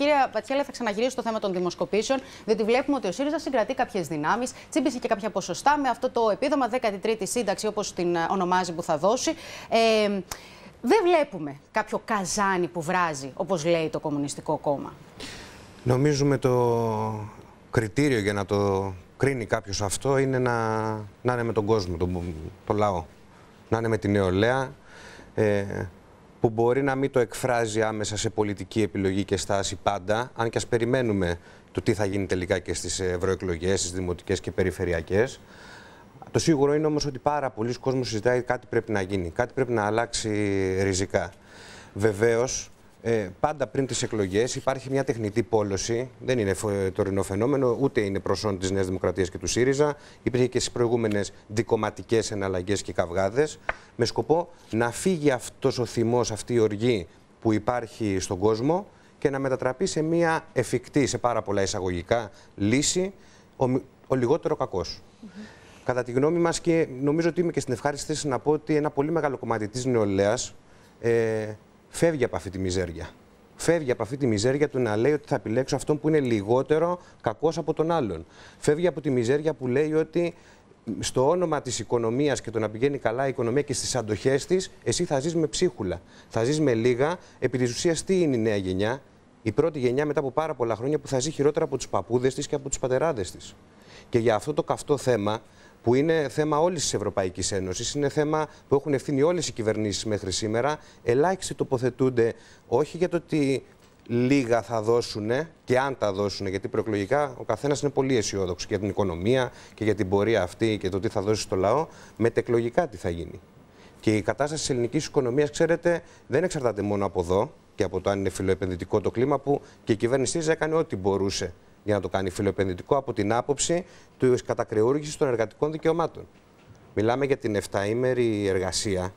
Κύριε Πατσιέλα, θα ξαναγυρίσω στο θέμα των δημοσκοπήσεων, διότι βλέπουμε ότι ο ΣΥΡΙΖΑ συγκρατεί κάποιες δυνάμεις, τσίμπησε και κάποια ποσοστά με αυτό το επίδομα 13η σύνταξη, όπως την ονομάζει, που θα δώσει. Ε, δεν βλέπουμε κάποιο καζάνι που βράζει, όπως λέει το Κομμουνιστικό Κόμμα. Νομίζουμε το κριτήριο για να το κρίνει κάποιος αυτό είναι να, να είναι με τον κόσμο, τον, το λαό. Να είναι με την νεολαία, ε, που μπορεί να μην το εκφράζει άμεσα σε πολιτική επιλογή και στάση πάντα, αν και ας περιμένουμε το τι θα γίνει τελικά και στις ευρωεκλογές, στις δημοτικές και περιφερειακές. Το σίγουρο είναι όμως ότι πάρα πολλοί κόσμος συζητάει κάτι πρέπει να γίνει, κάτι πρέπει να αλλάξει ριζικά. Βεβαίως, ε, πάντα πριν τις εκλογές υπάρχει μια τεχνητή πόλωση, δεν είναι τωρινό φαινόμενο, ούτε είναι προσόν της Νέας Δημοκρατίας και του ΣΥΡΙΖΑ. Υπήρχε και στις προηγούμενες δικοματικές εναλλαγές και καυγάδες, με σκοπό να φύγει αυτός ο θυμός, αυτή η οργή που υπάρχει στον κόσμο και να μετατραπεί σε μια εφικτή, σε πάρα πολλά εισαγωγικά, λύση, ο, ο λιγότερο κακός. Κατά τη γνώμη μας, και νομίζω ότι είμαι και στην ευχάριστη θέση να πω ότι ένα πολύ μεγάλο κομμάτι της νεολαίας ε, φεύγει από αυτή τη μιζέρια. Φεύγει από αυτή τη μιζέρια του να λέει ότι θα επιλέξω αυτόν που είναι λιγότερο κακός από τον άλλον. Φεύγει από τη μιζέρια που λέει ότι στο όνομα της οικονομίας και το να πηγαίνει καλά η οικονομία και στις αντοχές της, εσύ θα ζεις με ψίχουλα. Θα ζεις με λίγα. Επί της ουσίας, τι είναι η νέα γενιά; Η πρώτη γενιά μετά από πάρα πολλά χρόνια που θα ζει χειρότερα από τους παππούδες της και από τους πατεράδες της. Και για αυτό το καυτό θέμα που είναι θέμα όλης της Ευρωπαϊκής Ένωσης, είναι θέμα που έχουν ευθύνη όλες οι κυβερνήσεις μέχρι σήμερα. Ελάχιστοι τοποθετούνται όχι για το ότι λίγα θα δώσουν και αν τα δώσουν, γιατί προεκλογικά ο καθένας είναι πολύ αισιόδοξος για την οικονομία και για την πορεία αυτή και το τι θα δώσει στο λαό. Μετεκλογικά τι θα γίνει. Και η κατάσταση της ελληνικής οικονομίας, ξέρετε, δεν εξαρτάται μόνο από εδώ και από το αν είναι φιλοεπενδυτικό το κλίμα που και η κυβέρνησή έκανε ό,τι μπορούσε για να το κάνει φιλοεπενδυτικό από την άποψη του κατακρεούργησης των εργατικών δικαιωμάτων. Μιλάμε για την 7ήμερη εργασία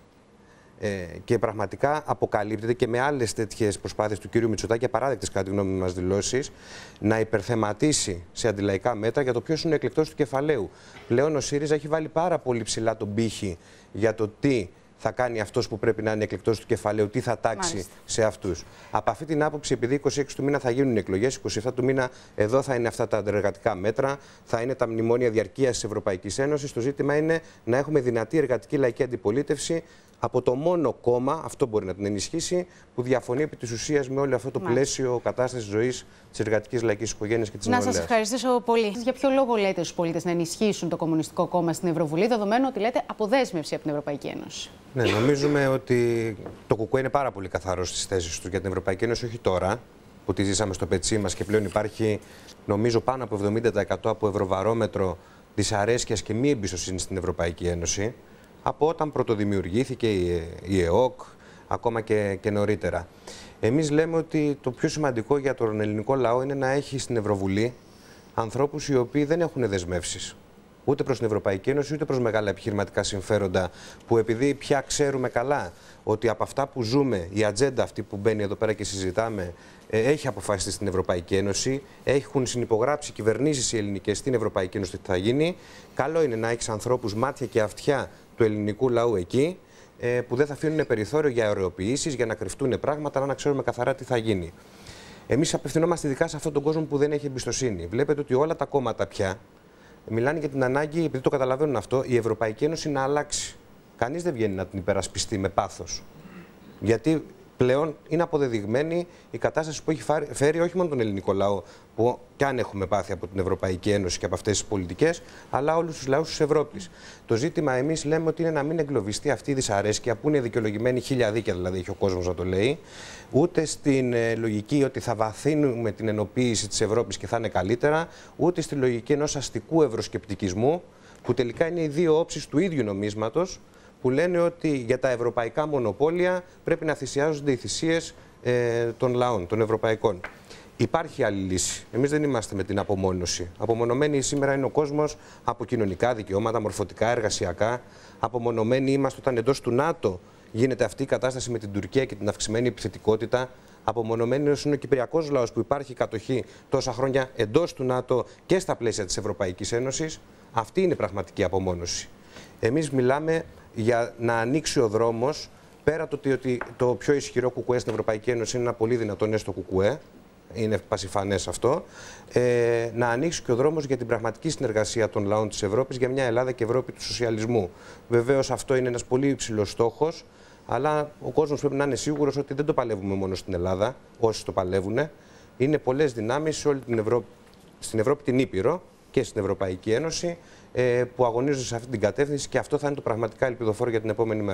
ε, και πραγματικά αποκαλύπτεται και με άλλες τέτοιες προσπάθειες του κ. Μητσοτάκη, απαράδεκτες κατά τη γνώμη μας δηλώσεις, να υπερθεματίσει σε αντιλαϊκά μέτρα για το ποιος είναι ο εκλεκτός του κεφαλαίου. Πλέον ο ΣΥΡΙΖΑ έχει βάλει πάρα πολύ ψηλά τον πύχη για το τι θα κάνει αυτός που πρέπει να είναι εκλεκτός του κεφαλαίου, τι θα τάξει σε αυτούς. Από αυτή την άποψη, επειδή 26 του μήνα θα γίνουν εκλογές, 27 του μήνα εδώ θα είναι αυτά τα αντεργατικά μέτρα, θα είναι τα μνημόνια διαρκείας της Ευρωπαϊκής Ένωσης. Το ζήτημα είναι να έχουμε δυνατή εργατική λαϊκή αντιπολίτευση από το μόνο κόμμα, αυτό μπορεί να την ενισχύσει, που διαφωνεί επί της ουσίας με όλο αυτό το Μάλιστα. πλαίσιο κατάστασης ζωής της εργατικής λαϊκής οικογένειας και της Να σας ευχαριστήσω πολύ. Για ποιο λόγο λέτε στους πολίτες να ενισχύσουν το Κομμουνιστικό Κόμμα στην Ευρωβουλή, δεδομένου ότι λέτε αποδέσμευση από την Ευρωπαϊκή Ένωση; Ναι, νομίζουμε ότι το ΚΚΕ είναι πάρα πολύ καθαρό στις θέσεις του για την Ευρωπαϊκή Ένωση, όχι τώρα που τη ζήσαμε στο πετσί μας και πλέον υπάρχει, νομίζω, πάνω από 70% από ευρωβαρόμετρο δυσαρέσκειας και μη εμπιστοσύνης στην Ευρωπαϊκή Ένωση από όταν πρωτοδημιουργήθηκε η ΕΟΚ, ακόμα και, και νωρίτερα. Εμείς λέμε ότι το πιο σημαντικό για τον ελληνικό λαό είναι να έχει στην Ευρωβουλή ανθρώπους οι οποίοι δεν έχουν δεσμεύσεις ούτε προς την Ευρωπαϊκή Ένωση, ούτε προς μεγάλα επιχειρηματικά συμφέροντα, που επειδή πια ξέρουμε καλά ότι από αυτά που ζούμε, η ατζέντα αυτή που μπαίνει εδώ πέρα και συζητάμε, ε, έχει αποφασιστεί στην Ευρωπαϊκή Ένωση, έχουν συνυπογράψει κυβερνήσεις οι ελληνικές στην Ευρωπαϊκή Ένωση τι θα γίνει. Καλό είναι να έχεις ανθρώπους μάτια και αυτιά του ελληνικού λαού εκεί, ε, που δεν θα αφήνουν περιθώριο για αεροποιήσει, για να κρυφτούν πράγματα, αλλά να ξέρουμε καθαρά τι θα γίνει. Εμείς απευθυνόμαστε ειδικά σε αυτόν τον κόσμο που δεν έχει εμπιστοσύνη. Βλέπετε ότι όλα τα κόμματα πια μιλάνε για την ανάγκη, επειδή το καταλαβαίνουν αυτό, η Ευρωπαϊκή Ένωση να αλλάξει. Κανείς δεν βγαίνει να την υπερασπιστεί με πάθος. Γιατί πλέον είναι αποδεδειγμένη η κατάσταση που έχει φέρει όχι μόνο τον ελληνικό λαό, που κι αν έχουμε πάθει από την Ευρωπαϊκή Ένωση και από αυτές τις πολιτικές, αλλά όλους τους λαούς της Ευρώπης. Το ζήτημα εμείς λέμε ότι είναι να μην εγκλωβιστεί αυτή η δυσαρέσκεια που είναι δικαιολογημένη χίλια δίκαια, δηλαδή έχει ο κόσμος να το λέει, ούτε στην ε, λογική ότι θα βαθύνουμε την ενοποίηση της Ευρώπης και θα είναι καλύτερα, ούτε στη λογική ενός αστικού ευρωσκεπτικισμού, που τελικά είναι οι δύο όψεις του ίδιου νομίσματος, που λένε ότι για τα ευρωπαϊκά μονοπόλια πρέπει να θυσιάζονται οι θυσίες ε, των λαών, των ευρωπαϊκών. Υπάρχει άλλη λύση. Εμείς δεν είμαστε με την απομόνωση. Απομονωμένοι σήμερα είναι ο κόσμος από κοινωνικά δικαιώματα, μορφωτικά, εργασιακά. Απομονωμένοι είμαστε όταν εντός του ΝΑΤΟ γίνεται αυτή η κατάσταση με την Τουρκία και την αυξημένη επιθετικότητα. Απομονωμένοι είναι ο Κυπριακός λαός που υπάρχει κατοχή τόσα χρόνια εντός του ΝΑΤΟ και στα πλαίσια της Ευρωπαϊκής Ένωσης. Αυτή είναι η πραγματική απομόνωση. Εμείς μιλάμε για να ανοίξει ο δρόμος πέρα το ότι το πιο ισχυρό κουκουέ στην Ευρωπαϊκή Ένωση είναι ένα πολύ δυνατό έστω κουκουέ, είναι πασιφανές αυτό, ε, να ανοίξει και ο δρόμος για την πραγματική συνεργασία των λαών της Ευρώπης για μια Ελλάδα και Ευρώπη του σοσιαλισμού. Βεβαίως αυτό είναι ένας πολύ υψηλός στόχος, αλλά ο κόσμος πρέπει να είναι σίγουρος ότι δεν το παλεύουμε μόνο στην Ελλάδα, όσοι το παλεύουν. Είναι πολλές δυνάμεις σε όλη την Ευρώπη, στην Ευρώπη την Ήπειρο και στην Ευρωπαϊκή Ένωση ε, που αγωνίζονται σε αυτή την κατεύθυνση και αυτό θα είναι το πραγματικά ελπιδοφόρο για την επόμενη μέρα.